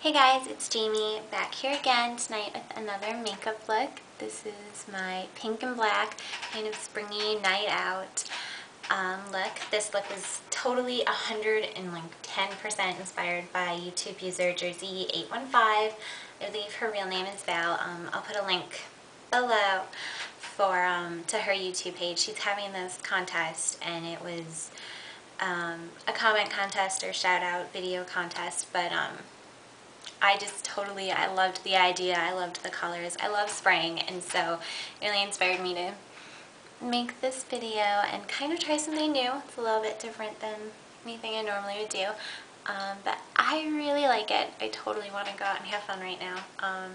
Hey guys, it's Jayme back here again tonight with another makeup look. This is my pink and black kind of springy night out um, look. This look is totally 110% inspired by YouTube user Jersey815. I believe her real name is Val. Um, I'll put a link below for um, to her YouTube page. She's having this contest and it was um, a comment contest or shout out video contest, but um, I just totally, I loved the idea, I loved the colors, I love spraying, and so it really inspired me to make this video and kind of try something new. It's a little bit different than anything I normally would do, um, but I really like it. I totally want to go out and have fun right now. Um,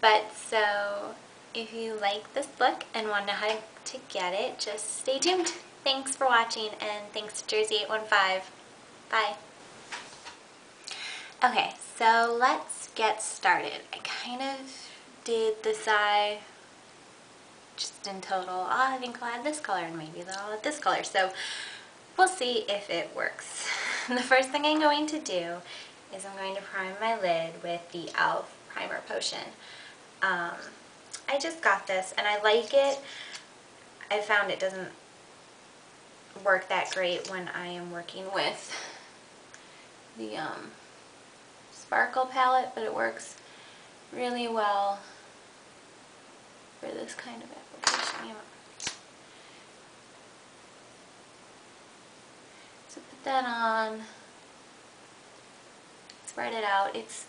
but so if you like this look and want to know how to get it, just stay tuned. Thanks for watching and thanks to Jersey815. Bye. Okay, so let's get started. I kind of did this eye just in total. Oh, I think I'll add this color and maybe I'll add this color. So we'll see if it works. the first thing I'm going to do is I'm going to prime my lid with the e.l.f. Primer Potion. Um, I just got this and I like it. I found it doesn't work that great when I am working with the um, sparkle palette, but it works really well for this kind of application. So put that on, spread it out. It's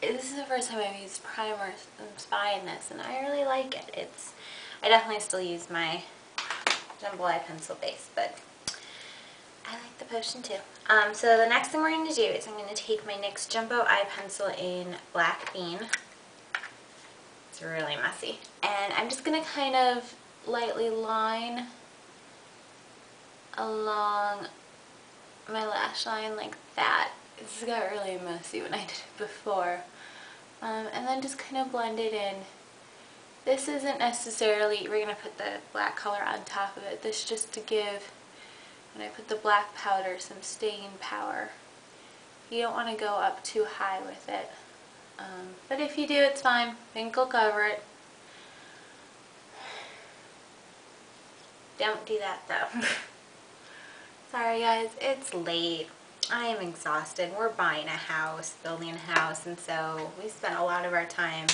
this is the first time I've used primer and spy in this, and I really like it. It's I definitely still use my jumbo eye pencil base, but I like the potion too. Um, so the next thing we're going to do is I'm going to take my NYX Jumbo Eye Pencil in Black Bean. It's really messy. And I'm just going to kind of lightly line along my lash line like that. This got really messy when I did it before. Um, and then just kind of blend it in. This isn't necessarily, we're going to put the black color on top of it. This just to give and I put the black powder, some staying power. You don't want to go up too high with it. Um, but if you do, it's fine. Pink will cover it. Don't do that though. Sorry guys, it's late. I am exhausted. We're buying a house, building a house, and so we spent a lot of our time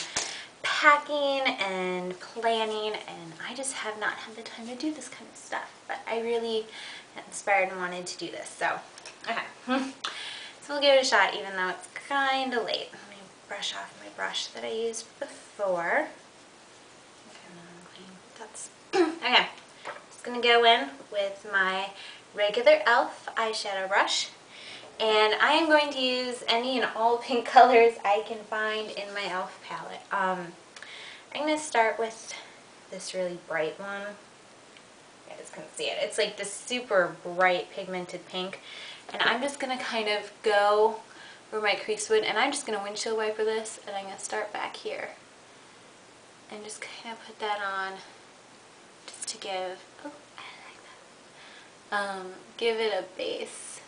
packing and planning, and I just have not had the time to do this kind of stuff. But I really inspired and wanted to do this. So, okay. so we'll give it a shot even though it's kind of late. Let me brush off my brush that I used before. That's okay. Just gonna go in with my regular e.l.f. eyeshadow brush. And I am going to use any and all pink colors I can find in my e.l.f. palette. Um, I'm going to start with this really bright one You guys can see it. It's like this super bright pigmented pink. And I'm just going to kind of go where my crease would, and I'm just going to windshield wiper this, and I'm going to start back here. And just kind of put that on just to give, oh, I like that, um, give it a base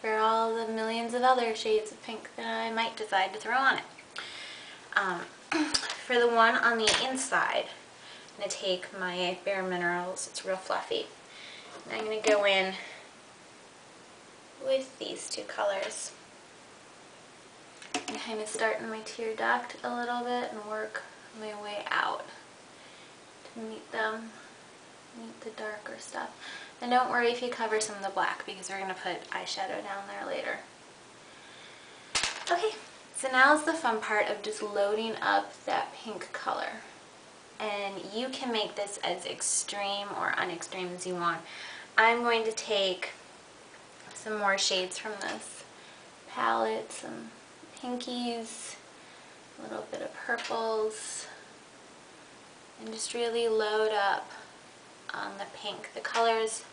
for all the millions of other shades of pink that I might decide to throw on it. Um, for the one on the inside, I'm going to take my Bare Minerals, it's real fluffy, and I'm going to go in with these two colors. And kind of start in my tear duct a little bit and work my way out to meet them, meet the darker stuff. And don't worry if you cover some of the black because we're going to put eyeshadow down there later. Okay, so now is the fun part of just loading up that pink color and you can make this as extreme or unextreme as you want. I'm going to take some more shades from this palette, some pinkies, a little bit of purples, and just really load up on the pink. The colors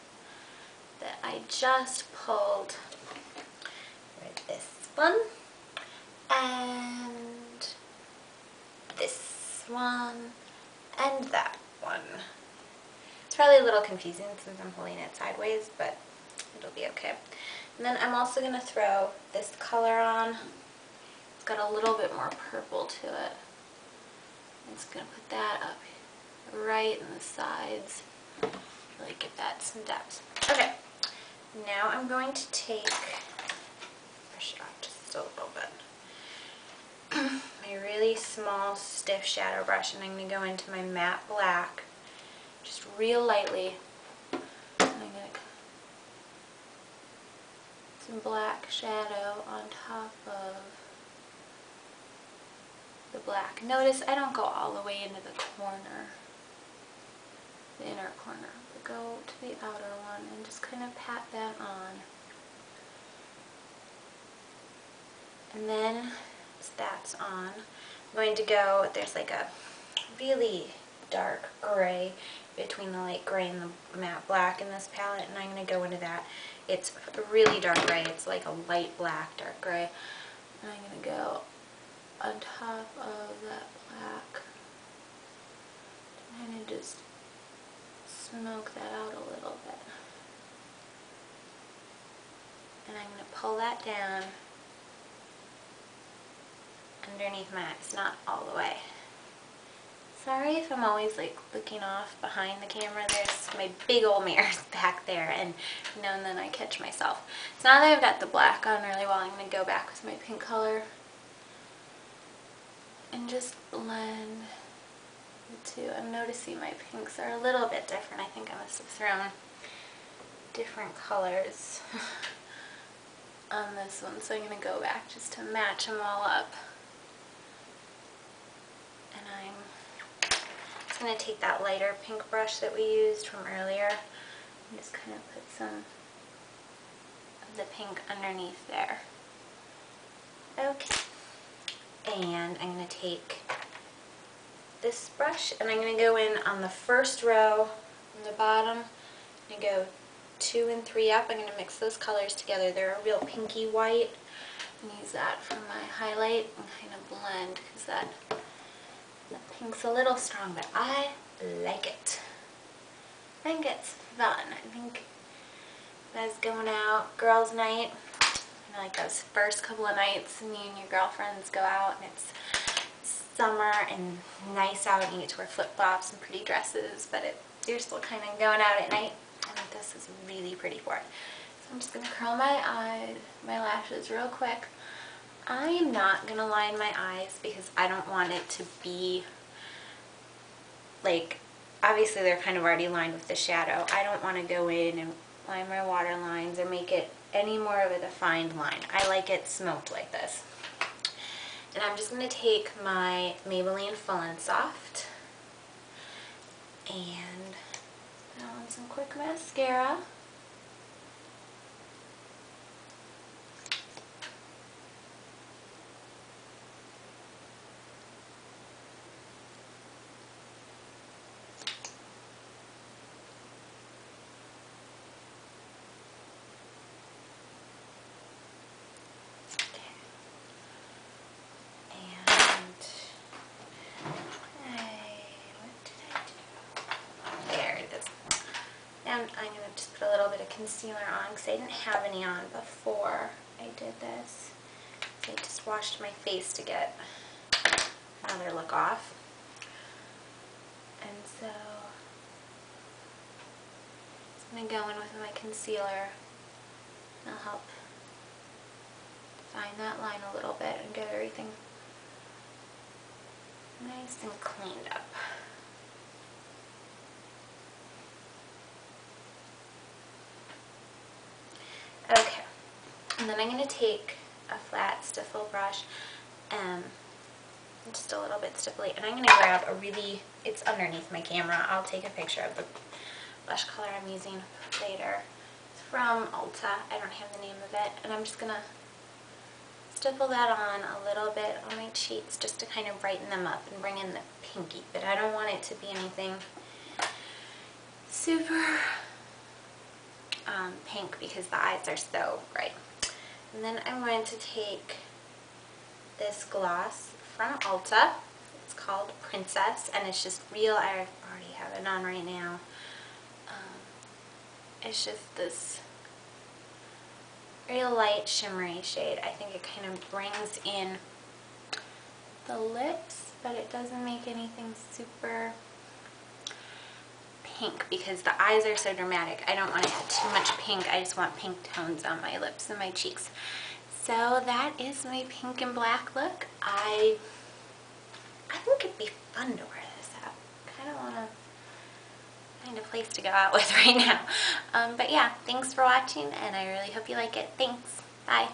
that I just pulled this one and this one and that one. It's probably a little confusing since I'm holding it sideways, but it'll be okay. And then I'm also going to throw this color on. It's got a little bit more purple to it. I'm just gonna put that up right in the sides. Really give that some depth. Okay, now I'm going to take, brush it off just a little small stiff shadow brush and I'm going to go into my matte black just real lightly. I'm going to some black shadow on top of the black. Notice I don't go all the way into the corner, the inner corner, but go to the outer one and just kind of pat that on. And then that's on, I'm going to go, there's like a really dark gray between the light gray and the matte black in this palette and I'm going to go into that. It's really dark gray, it's like a light black dark gray. And I'm going to go on top of that black and just smoke that out a little bit. And I'm going to pull that down underneath my eyes, not all the way. Sorry if I'm always like looking off behind the camera. There's my big old mirrors back there and you know, and then I catch myself. So now that I've got the black on really well, I'm going to go back with my pink color and just blend the two. I'm noticing my pinks are a little bit different. I think I must have thrown different colors on this one. So I'm going to go back just to match them all up. I'm just going to take that lighter pink brush that we used from earlier and just kind of put some of the pink underneath there. Okay and I'm going to take this brush and I'm going to go in on the first row on the bottom and go two and three up. I'm going to mix those colors together. They're a real pinky white. And use that for my highlight and kind of blend because that, that pink's a little strong, but I like it. I think it's fun. I think guys going out, girls night, like those first couple of nights and you and your girlfriends go out and it's summer and nice out and you get to wear flip-flops and pretty dresses, but it, you're still kind of going out at night. I think this is really pretty for it. So I'm just going to curl my eyes, my lashes real quick. I am not going to line my eyes because I don't want it to be like, obviously they're kind of already lined with the shadow. I don't want to go in and line my water lines or make it any more of a defined line. I like it smoked like this. And I'm just going to take my Maybelline Full and Soft and put on some quick mascara. And I'm going to just put a little bit of concealer on because I didn't have any on before I did this. I just washed my face to get another look off. And so I'm going to go in with my concealer. I'll help find that line a little bit and get everything nice and cleaned up. Okay, and then I'm going to take a flat stipple brush, um, just a little bit stiffly, and I'm going to grab a really, it's underneath my camera, I'll take a picture of the blush color I'm using later. It's from Ulta, I don't have the name of it, and I'm just going to stipple that on a little bit on my cheeks just to kind of brighten them up and bring in the pinky, but I don't want it to be anything super um, pink because the eyes are so bright. And then I'm going to take this gloss from Ulta. It's called Princess and it's just real. I already have it on right now. Um, it's just this real light shimmery shade. I think it kind of brings in the lips, but it doesn't make anything super pink because the eyes are so dramatic. I don't want to add too much pink. I just want pink tones on my lips and my cheeks. So that is my pink and black look. I I think it'd be fun to wear this out. kind of want to find a place to go out with right now. Um, but yeah, thanks for watching and I really hope you like it. Thanks. Bye.